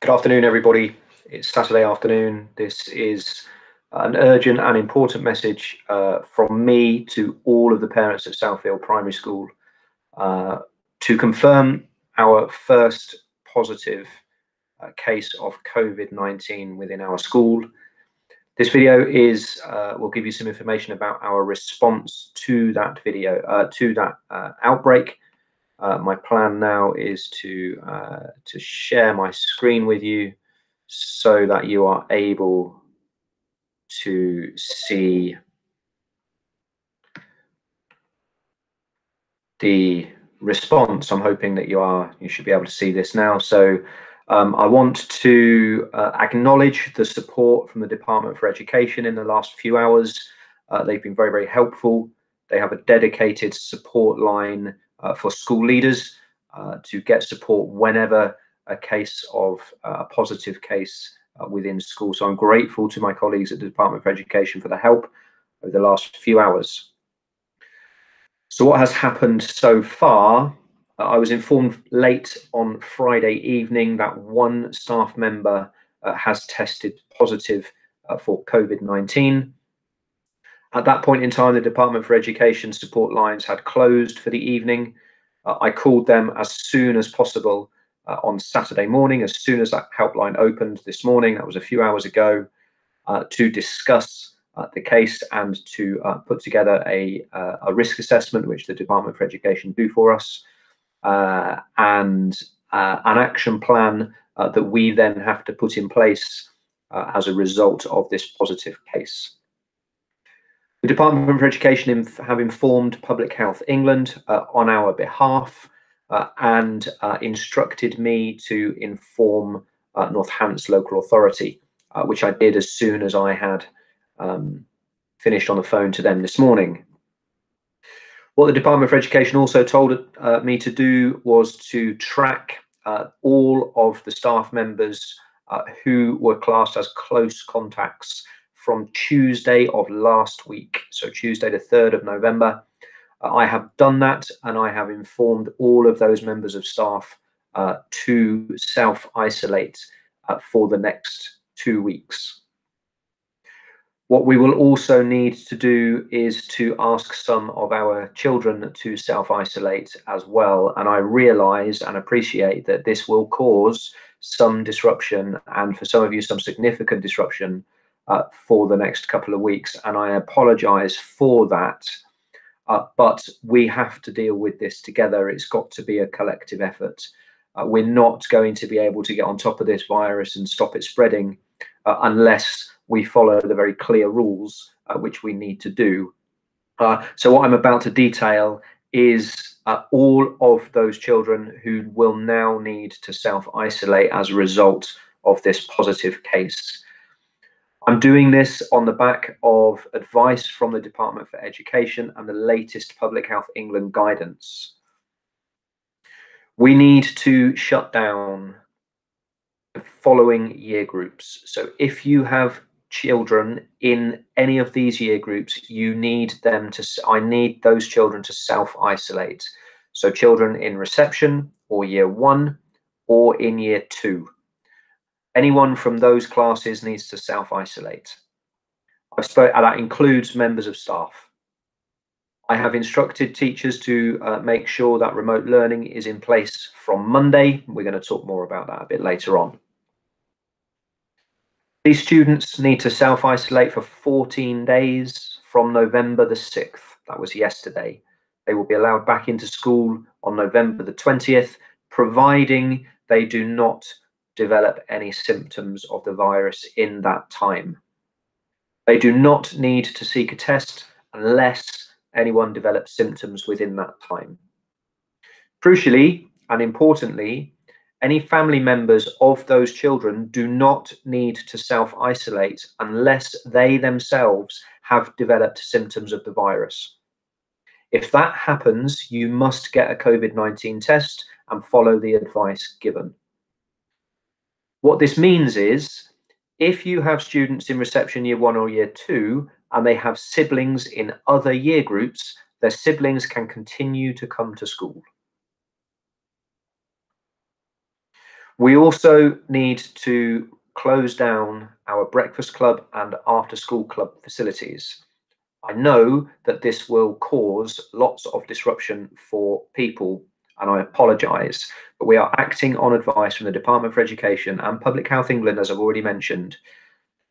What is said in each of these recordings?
Good afternoon, everybody. It's Saturday afternoon. This is an urgent and important message uh, from me to all of the parents at Southfield Primary School uh, to confirm our first positive uh, case of COVID-19 within our school. This video is uh, will give you some information about our response to that video, uh, to that uh, outbreak, uh, my plan now is to uh, to share my screen with you so that you are able to see the response. I'm hoping that you are you should be able to see this now. So um, I want to uh, acknowledge the support from the Department for Education in the last few hours. Uh, they've been very, very helpful. They have a dedicated support line for school leaders uh, to get support whenever a case of uh, a positive case within school. So I'm grateful to my colleagues at the Department for Education for the help over the last few hours. So what has happened so far? I was informed late on Friday evening that one staff member uh, has tested positive uh, for COVID-19. At that point in time, the Department for Education support lines had closed for the evening. Uh, I called them as soon as possible uh, on Saturday morning, as soon as that helpline opened this morning, that was a few hours ago, uh, to discuss uh, the case and to uh, put together a, uh, a, risk assessment, which the Department for Education do for us, and an action plan that we then have to put in place as a result of this positive case. The Department for Education have informed Public Health England uh, on our behalf uh, and uh, instructed me to inform uh, Northants Local Authority, uh, which I did as soon as I had um, finished on the phone to them this morning. What the Department for Education also told uh, me to do was to track all of the staff members who were classed as close contacts from Tuesday of last week, so Tuesday the 3rd of November. Uh, I have done that and I have informed all of those members of staff uh, to self-isolate uh, for the next two weeks. What we will also need to do is to ask some of our children to self-isolate as well. And I realise and appreciate that this will cause some disruption and for some of you some significant disruption uh, for the next couple of weeks. And I apologize for that. Uh, but we have to deal with this together. It's got to be a collective effort. Uh, we're not going to be able to get on top of this virus and stop it spreading uh, unless we follow the very clear rules uh, which we need to do. Uh, so what I'm about to detail is all of those children who will now need to self-isolate as a result of this positive case. I'm doing this on the back of advice from the Department for Education and the latest Public Health England guidance. We need to shut down the following year groups. So if you have children in any of these year groups, you need them to, I need those children to self-isolate. So children in reception or year one or in year two. Anyone from those classes needs to self-isolate. I spoke, and that includes members of staff. I have instructed teachers to uh, make sure that remote learning is in place from Monday. We're going to talk more about that a bit later on. These students need to self-isolate for 14 days from November the 6th. That was yesterday. They will be allowed back into school on November the 20th, providing they do not develop any symptoms of the virus in that time. They do not need to seek a test unless anyone develops symptoms within that time. Crucially and importantly, any family members of those children do not need to self-isolate unless they themselves have developed symptoms of the virus. If that happens, you must get a COVID-19 test and follow the advice given. What this means is if you have students in reception year one or year two, and they have siblings in other year groups, their siblings can continue to come to school. We also need to close down our breakfast club and after school club facilities. I know that this will cause lots of disruption for people and I apologise, but we are acting on advice from the Department for Education and Public Health England, as I've already mentioned.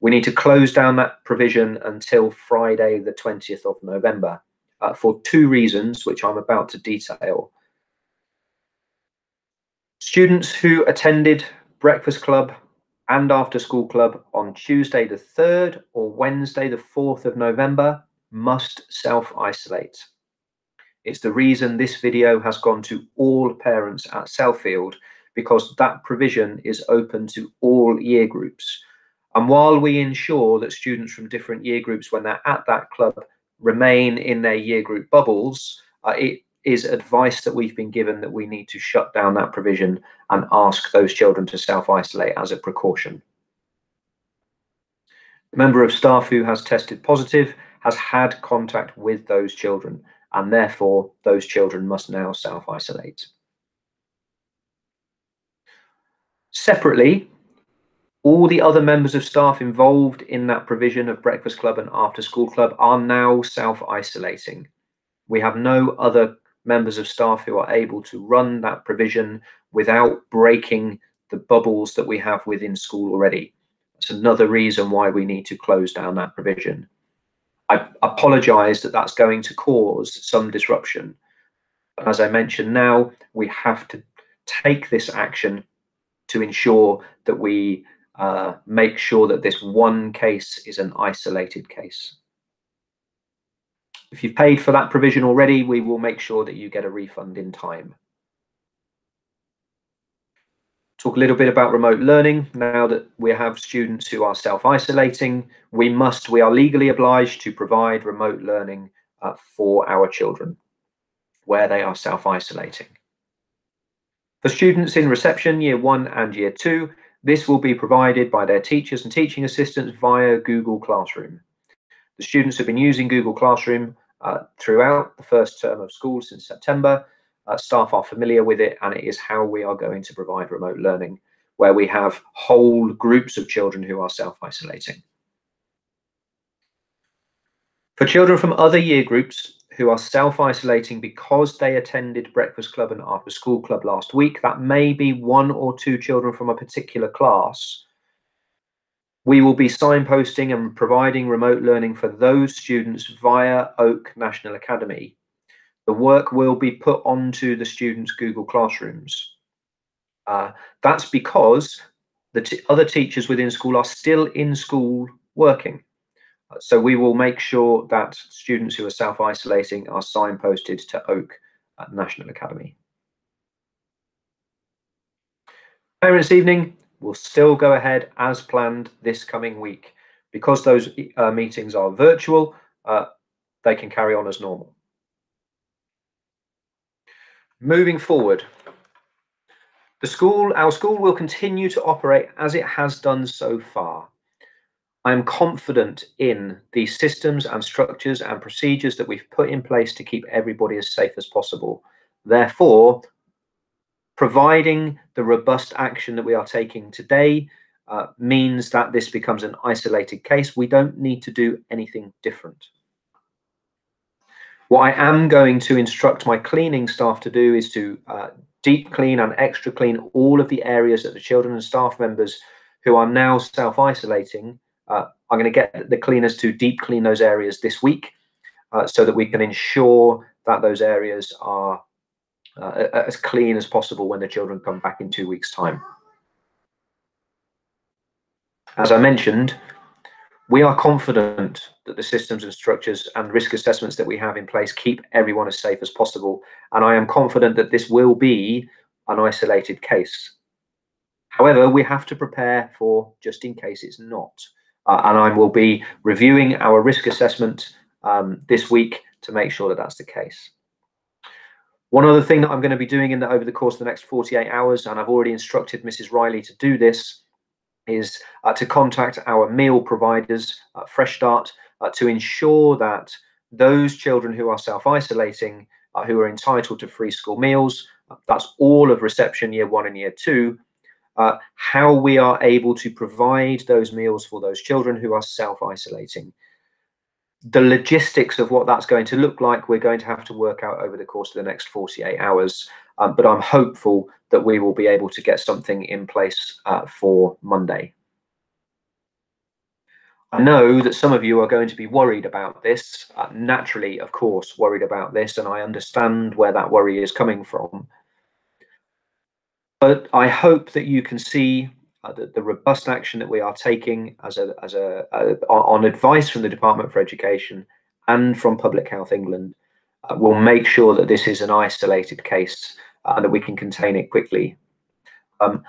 We need to close down that provision until Friday, the 20th of November, uh, for two reasons, which I'm about to detail. Students who attended Breakfast Club and After School Club on Tuesday the 3rd or Wednesday the 4th of November must self-isolate. It's the reason this video has gone to all parents at Southfield because that provision is open to all year groups. And while we ensure that students from different year groups, when they're at that club, remain in their year group bubbles, uh, it is advice that we've been given that we need to shut down that provision and ask those children to self-isolate as a precaution. The member of staff who has tested positive has had contact with those children and therefore those children must now self-isolate. Separately, all the other members of staff involved in that provision of breakfast club and after school club are now self-isolating. We have no other members of staff who are able to run that provision without breaking the bubbles that we have within school already. That's another reason why we need to close down that provision. I apologize that that's going to cause some disruption. But as I mentioned now, we have to take this action to ensure that we uh, make sure that this one case is an isolated case. If you've paid for that provision already, we will make sure that you get a refund in time. Talk a little bit about remote learning. Now that we have students who are self-isolating, we must, we are legally obliged to provide remote learning uh, for our children where they are self-isolating. For students in reception, year one and year two, this will be provided by their teachers and teaching assistants via Google Classroom. The students have been using Google Classroom uh, throughout the first term of school since September. Uh, staff are familiar with it, and it is how we are going to provide remote learning, where we have whole groups of children who are self-isolating. For children from other year groups who are self-isolating because they attended breakfast club and after school club last week, that may be one or two children from a particular class we will be signposting and providing remote learning for those students via Oak National Academy. The work will be put onto the students' Google Classrooms. Uh, that's because the other teachers within school are still in school working. So we will make sure that students who are self-isolating are signposted to Oak National Academy. Parents' evening, will still go ahead as planned this coming week. Because those uh, meetings are virtual, uh, they can carry on as normal. Moving forward, the school, our school will continue to operate as it has done so far. I am confident in the systems and structures and procedures that we've put in place to keep everybody as safe as possible. Therefore, providing the robust action that we are taking today uh, means that this becomes an isolated case. We don't need to do anything different. What I am going to instruct my cleaning staff to do is to uh, deep clean and extra clean all of the areas that the children and staff members who are now self-isolating, uh, I'm going to get the cleaners to deep clean those areas this week uh, so that we can ensure that those areas are uh, as clean as possible when the children come back in two weeks' time. As I mentioned, we are confident that the systems and structures and risk assessments that we have in place keep everyone as safe as possible. And I am confident that this will be an isolated case. However, we have to prepare for just in case it's not. Uh, and I will be reviewing our risk assessment um, this week to make sure that that's the case. One other thing that I'm going to be doing in the, over the course of the next 48 hours, and I've already instructed Mrs. Riley to do this, is uh, to contact our meal providers, Fresh Start, uh, to ensure that those children who are self-isolating, uh, who are entitled to free school meals, uh, that's all of reception year one and year two, uh, how we are able to provide those meals for those children who are self-isolating. The logistics of what that's going to look like, we're going to have to work out over the course of the next 48 hours. Um, but I'm hopeful that we will be able to get something in place uh, for Monday. I know that some of you are going to be worried about this, uh, naturally, of course, worried about this, and I understand where that worry is coming from. But I hope that you can see uh, the, the, robust action that we are taking as a, as a, on advice from the Department for Education and from Public Health England uh, will make sure that this is an isolated case uh, and that we can contain it quickly. Um,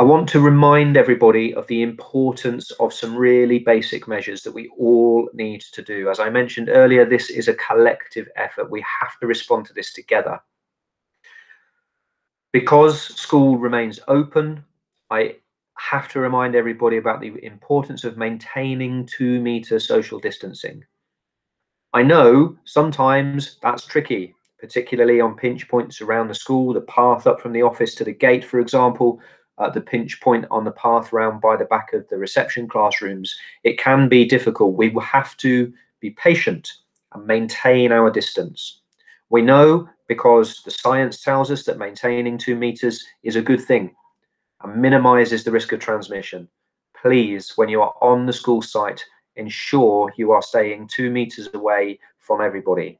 I want to remind everybody of the importance of some really basic measures that we all need to do. As I mentioned earlier, this is a collective effort. We have to respond to this together. Because school remains open, I have to remind everybody about the importance of maintaining two meter social distancing. I know sometimes that's tricky, particularly on pinch points around the school, the path up from the office to the gate, for example, uh, the pinch point on the path round by the back of the reception classrooms. It can be difficult. We will have to be patient and maintain our distance. We know because the science tells us that maintaining two meters is a good thing and minimizes the risk of transmission. Please, when you are on the school site, ensure you are staying two meters away from everybody.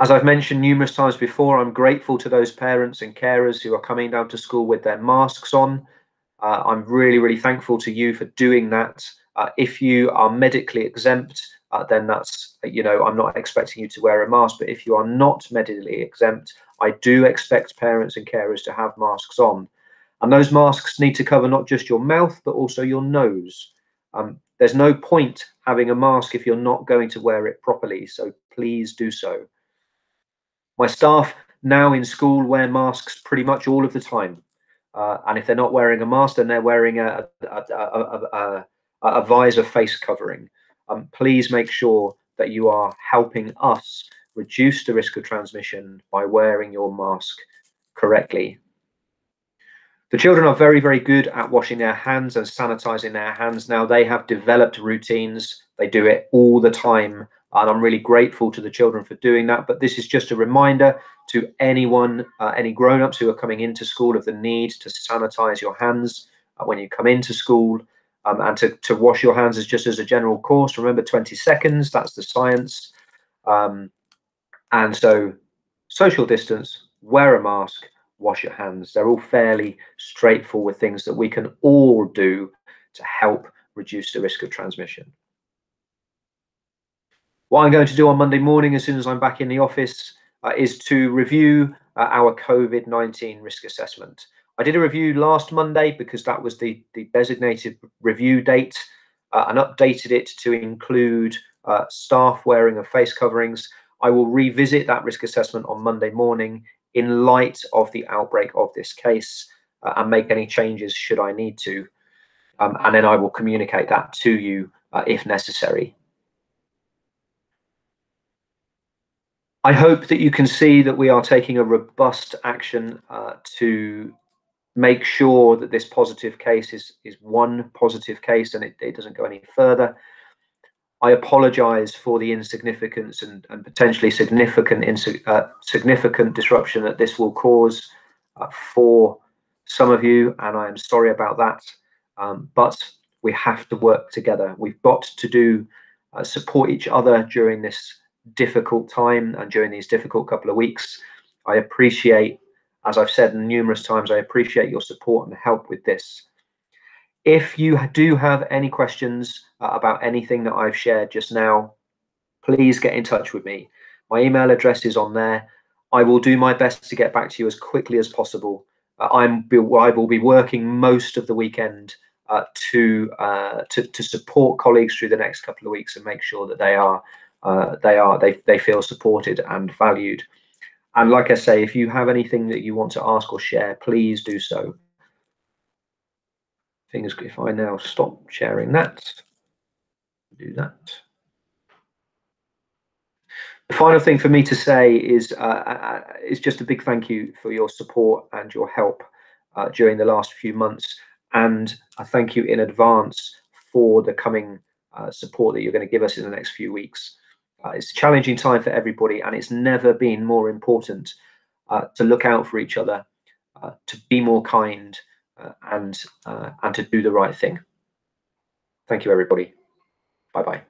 As I've mentioned numerous times before, I'm grateful to those parents and carers who are coming down to school with their masks on. Uh, I'm really, really thankful to you for doing that. Uh, if you are medically exempt, uh, then that's, you know, I'm not expecting you to wear a mask, but if you are not medically exempt, I do expect parents and carers to have masks on. And those masks need to cover not just your mouth, but also your nose. Um, there's no point having a mask if you're not going to wear it properly, so please do so. My staff now in school wear masks pretty much all of the time. Uh, and if they're not wearing a mask, then they're wearing a, a, a, a visor face covering um, please make sure that you are helping us reduce the risk of transmission by wearing your mask correctly. The children are very, very good at washing their hands and sanitizing their hands now. They have developed routines. They do it all the time. And I'm really grateful to the children for doing that. But this is just a reminder to anyone, uh, any grown-ups who are coming into school of the need to sanitize your hands uh, when you come into school um, and to, to wash your hands is just as a general course. Remember 20 seconds, that's the science. Um, and so social distance, wear a mask, wash your hands. They're all fairly straightforward things that we can all do to help reduce the risk of transmission. What I'm going to do on Monday morning, as soon as I'm back in the office, uh, is to review uh, our COVID-19 risk assessment. I did a review last Monday because that was the, the designated review date uh, and updated it to include uh, staff wearing of face coverings. I will revisit that risk assessment on Monday morning in light of the outbreak of this case uh, and make any changes should I need to. Um, and then I will communicate that to you uh, if necessary. I hope that you can see that we are taking a robust action uh, to make sure that this positive case is is one positive case and it, it doesn't go any further. I apologize for the insignificance and, and potentially significant uh, significant disruption that this will cause uh, for some of you, and I am sorry about that. Um, but we have to work together. We've got to do uh, support each other during this difficult time and during these difficult couple of weeks. I appreciate as I've said numerous times, I appreciate your support and help with this. If you do have any questions uh, about anything that I've shared just now, please get in touch with me. My email address is on there. I will do my best to get back to you as quickly as possible. Uh, I'm I will be working most of the weekend uh, to, uh, to to support colleagues through the next couple of weeks and make sure that they are uh, they are they they feel supported and valued. And like I say, if you have anything that you want to ask or share, please do so. Things if I now stop sharing that, do that. The final thing for me to say is uh, uh, is just a big thank you for your support and your help uh, during the last few months, and I thank you in advance for the coming uh, support that you're going to give us in the next few weeks. Uh, it's a challenging time for everybody, and it's never been more important uh, to look out for each other, to be more kind, Uh, and uh, and to do the right thing. Thank you, everybody. Bye bye.